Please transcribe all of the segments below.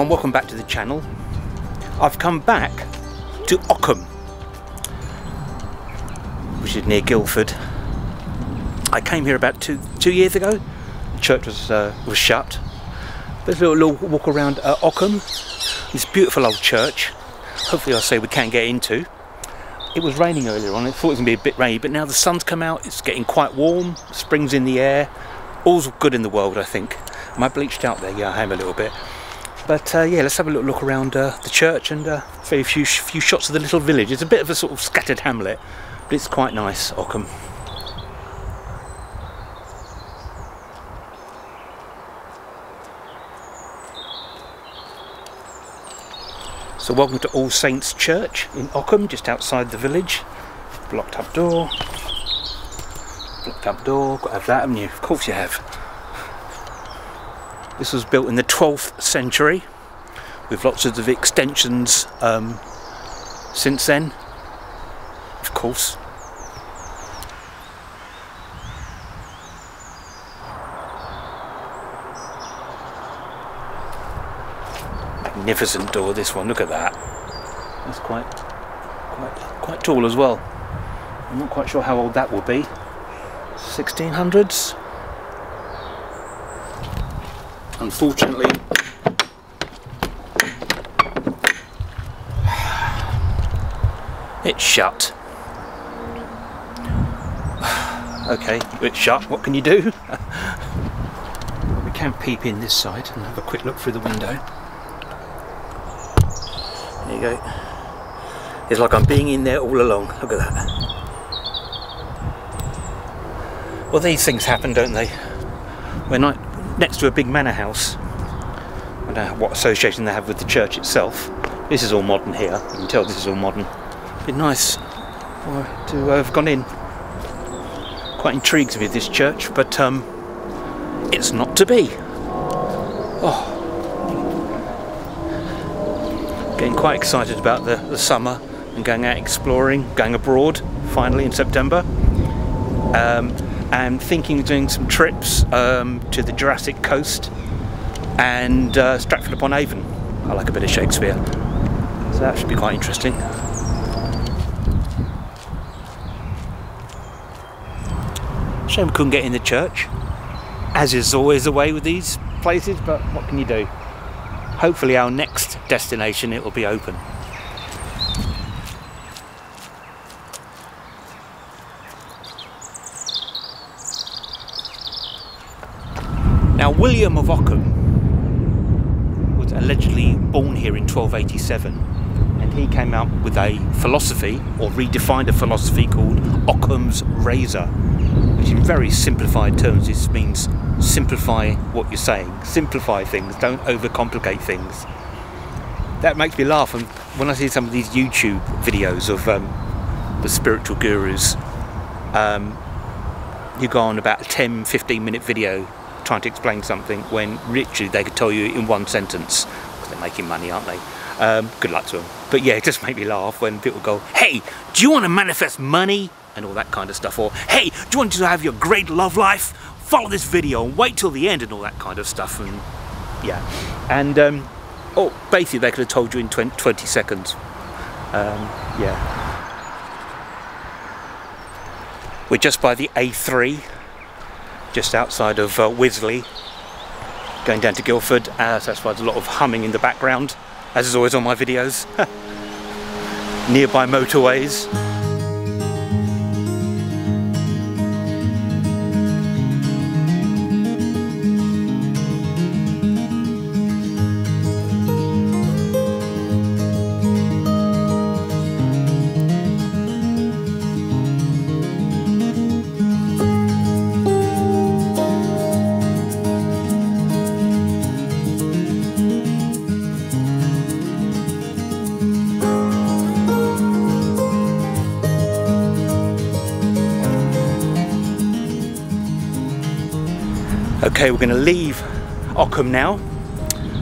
everyone, welcome back to the channel. I've come back to Ockham, which is near Guildford. I came here about two two years ago. The church was uh, was shut. There's a little, little walk around uh, Ockham. This beautiful old church. Hopefully, I'll say we can get into. It was raining earlier on. I thought it was to be a bit rainy, but now the sun's come out. It's getting quite warm. Spring's in the air. All's good in the world, I think. Am I bleached out there? Yeah, I am a little bit. But uh, yeah, let's have a little look around uh, the church and uh, a few few shots of the little village. It's a bit of a sort of scattered hamlet, but it's quite nice, Ockham. So welcome to All Saints Church in Ockham, just outside the village. Blocked up door. Blocked up door. Got to have that, haven't you? Of course you have. This was built in the 12th century with lots of extensions um, since then, of course. Magnificent door, this one. Look at that. That's quite, quite, quite tall as well. I'm not quite sure how old that will be. 1600s. Unfortunately, it's shut. okay, it's shut. What can you do? we can peep in this side and have a quick look through the window. There you go. It's like I'm being in there all along. Look at that. Well, these things happen, don't they? When I next to a big manor house. I don't know what association they have with the church itself. This is all modern here. You can tell this is all modern. Bit nice to have gone in. Quite intrigued with this church, but um, it's not to be. Oh, getting quite excited about the, the summer and going out exploring, going abroad finally in September. Um, and thinking of doing some trips um, to the Jurassic Coast and uh, Stratford upon Avon. I like a bit of Shakespeare, so that should be quite interesting. Shame we couldn't get in the church, as is always the way with these places, but what can you do? Hopefully, our next destination it will be open. Now, William of Ockham was allegedly born here in 1287, and he came out with a philosophy, or redefined a philosophy called Ockham's Razor, which, in very simplified terms, this means simplify what you're saying, simplify things, don't overcomplicate things. That makes me laugh, and when I see some of these YouTube videos of um, the spiritual gurus, um, you go on about a 10 15 minute video trying to explain something when literally they could tell you in one sentence because they're making money, aren't they? Um, good luck to them. But yeah, it just made me laugh when people go, hey, do you want to manifest money? And all that kind of stuff. Or, hey, do you want to have your great love life? Follow this video and wait till the end and all that kind of stuff. And yeah. And, um, oh, basically they could have told you in 20, 20 seconds. Um, yeah. We're just by the A3 just outside of uh, Wisley, going down to Guildford. Uh, so that's why there's a lot of humming in the background, as is always on my videos. Nearby motorways. Okay, we're going to leave Ockham now.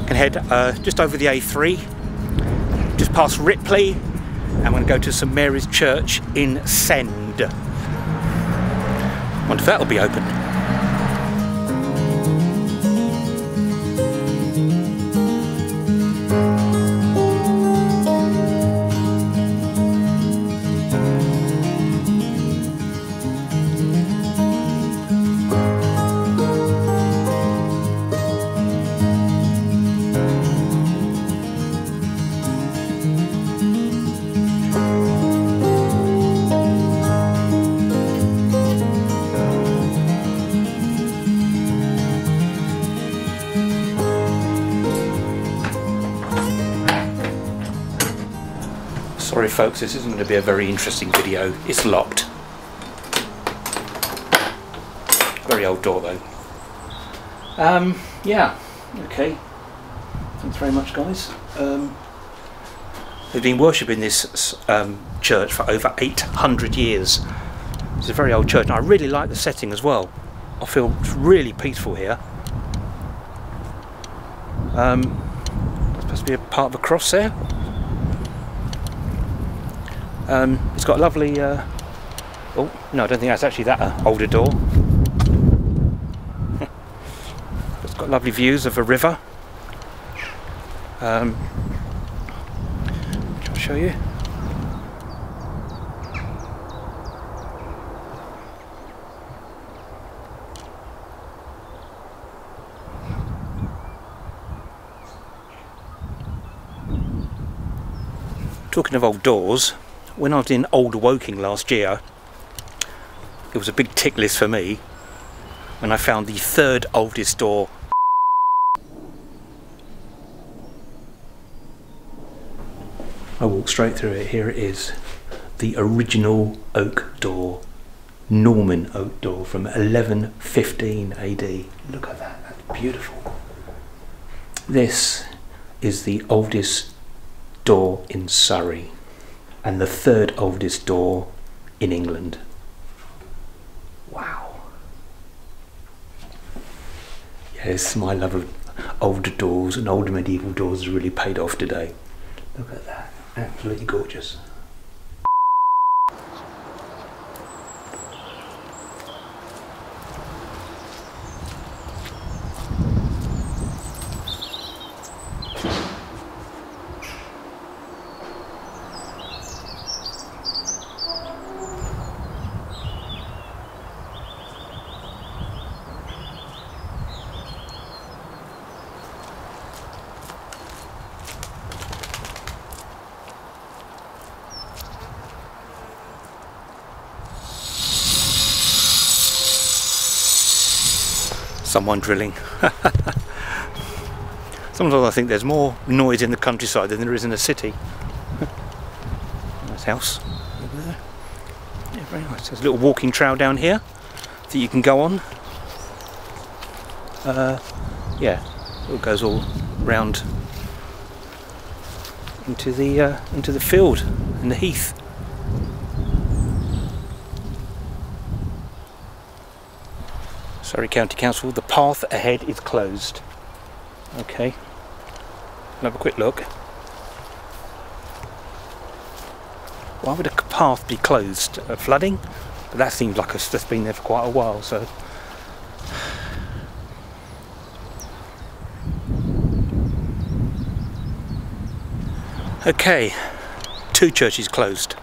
Can head uh, just over the A3, just past Ripley, and we're going to go to St Mary's Church in Send. Wonder if that'll be open. Sorry folks, this isn't going to be a very interesting video. It's locked. Very old door though. Um, yeah, okay. Thanks very much guys. Um, they've been worshipping this um, church for over 800 years. It's a very old church and I really like the setting as well. I feel really peaceful here. Um, supposed to be a part of a cross there. Um, it's got a lovely. Uh, oh no, I don't think that's actually that uh, older door. it's got lovely views of a river. Um, I'll show you. Talking of old doors, when I was in Old Woking last year, it was a big tick list for me when I found the third oldest door. I walked straight through it, here it is. The original oak door, Norman oak door from 1115 AD. Look at that, that's beautiful. This is the oldest door in Surrey and the third oldest door in England. Wow. Yes, my love of older doors and older medieval doors has really paid off today. Look at that, absolutely gorgeous. Someone drilling. Sometimes I think there's more noise in the countryside than there is in the city. nice house over there. Yeah, very nice. There's a little walking trail down here that you can go on. Uh, yeah, it goes all round into the uh, into the field and the heath. Surrey County Council, the path ahead is closed. Okay, have a quick look. Why would a path be closed? Uh, flooding? But that seems like it's just been there for quite a while, so. Okay, two churches closed.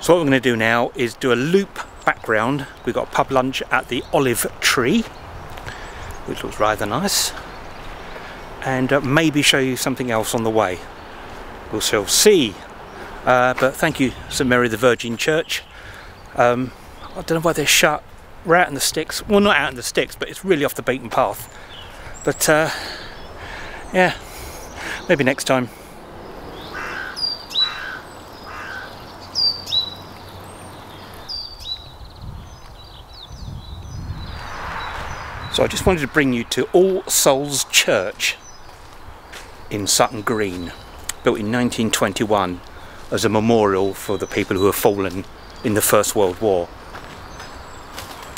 So what we're going to do now is do a loop background we've got pub lunch at the Olive Tree which looks rather nice. And uh, maybe show you something else on the way. We'll see. Uh, but thank you St Mary the Virgin Church. Um, I don't know why they're shut. We're out in the sticks. Well not out in the sticks but it's really off the beaten path. But uh, yeah maybe next time So I just wanted to bring you to All Souls Church in Sutton Green, built in 1921 as a memorial for the people who have fallen in the First World War.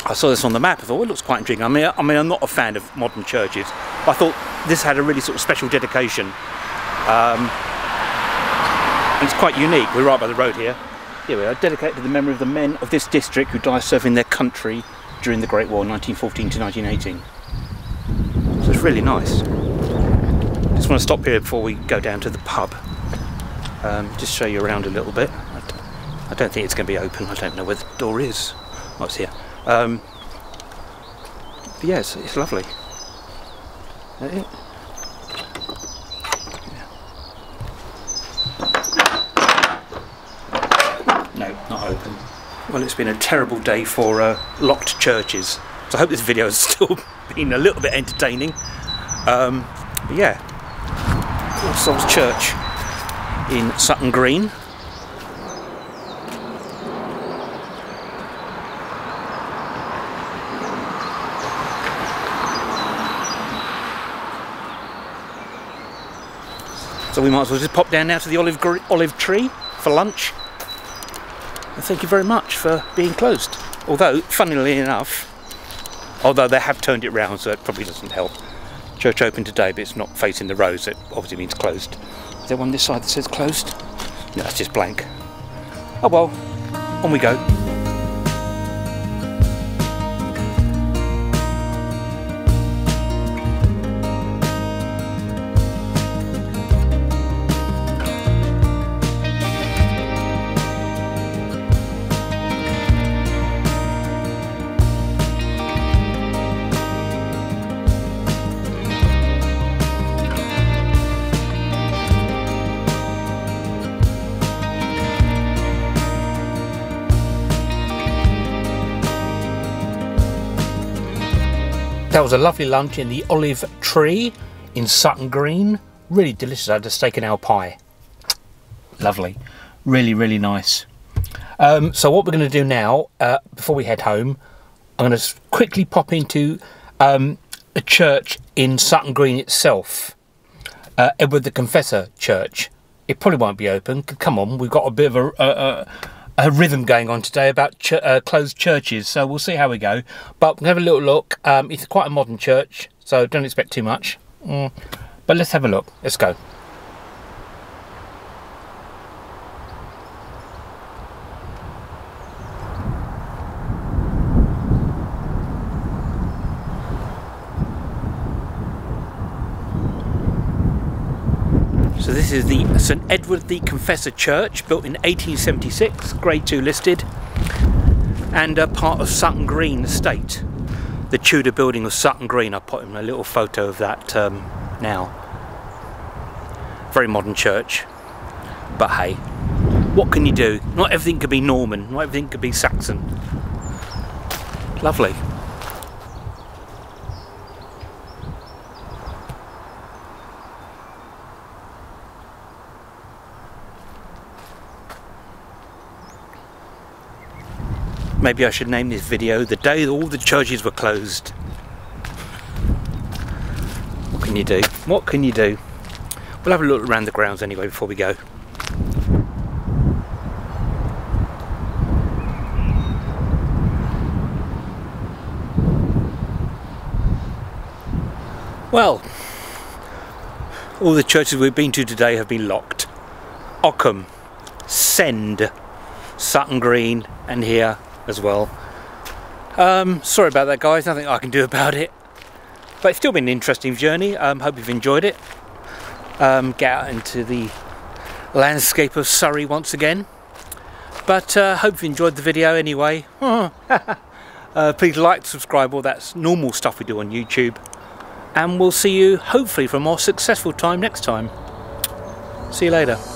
I saw this on the map, I thought, it looks quite intriguing. I mean, I mean, I'm not a fan of modern churches, I thought this had a really sort of special dedication. Um, and it's quite unique. We're right by the road here. Here we are, dedicated to the memory of the men of this district who died serving their country during the Great War 1914 to 1918. So it's really nice. Just want to stop here before we go down to the pub. Um, just show you around a little bit. I don't think it's going to be open. I don't know where the door is. Oh, it's here. Um, yeah, it's, it's lovely. Well, it's been a terrible day for uh, locked churches. So I hope this video has still been a little bit entertaining. Um, but yeah, All Souls Church in Sutton Green. So we might as well just pop down now to the olive olive tree for lunch. And thank you very much for being closed. Although, funnily enough, although they have turned it round, so it probably doesn't help. Church open today, but it's not facing the road, so it obviously means closed. Is there one this side that says closed? No, it's just blank. Oh well, on we go. That was a lovely lunch in the Olive Tree in Sutton Green. Really delicious. I had a steak and ale pie. Lovely. Really, really nice. Um, so what we're going to do now, uh, before we head home, I'm going to quickly pop into um, a church in Sutton Green itself. Uh, Edward the Confessor Church. It probably won't be open. Come on, we've got a bit of a, a, a a rhythm going on today about ch uh, closed churches, so we'll see how we go. But we'll have a little look. Um, it's quite a modern church, so don't expect too much. Mm. But let's have a look. Let's go. So this is the St Edward the Confessor Church, built in 1876, Grade 2 listed, and a part of Sutton Green Estate. The Tudor building of Sutton Green, I put in a little photo of that um, now. Very modern church, but hey, what can you do? Not everything could be Norman, not everything could be Saxon. Lovely. Maybe I should name this video the day all the churches were closed. What can you do? What can you do? We'll have a look around the grounds anyway before we go. Well, all the churches we've been to today have been locked. Ockham, Send, Sutton Green, and here as well. Um, sorry about that guys, nothing I can do about it. But it's still been an interesting journey. Um, hope you've enjoyed it. Um, get out into the landscape of Surrey once again. But uh, hope you enjoyed the video anyway. uh, please like, subscribe, all that normal stuff we do on YouTube. And we'll see you hopefully for a more successful time next time. See you later.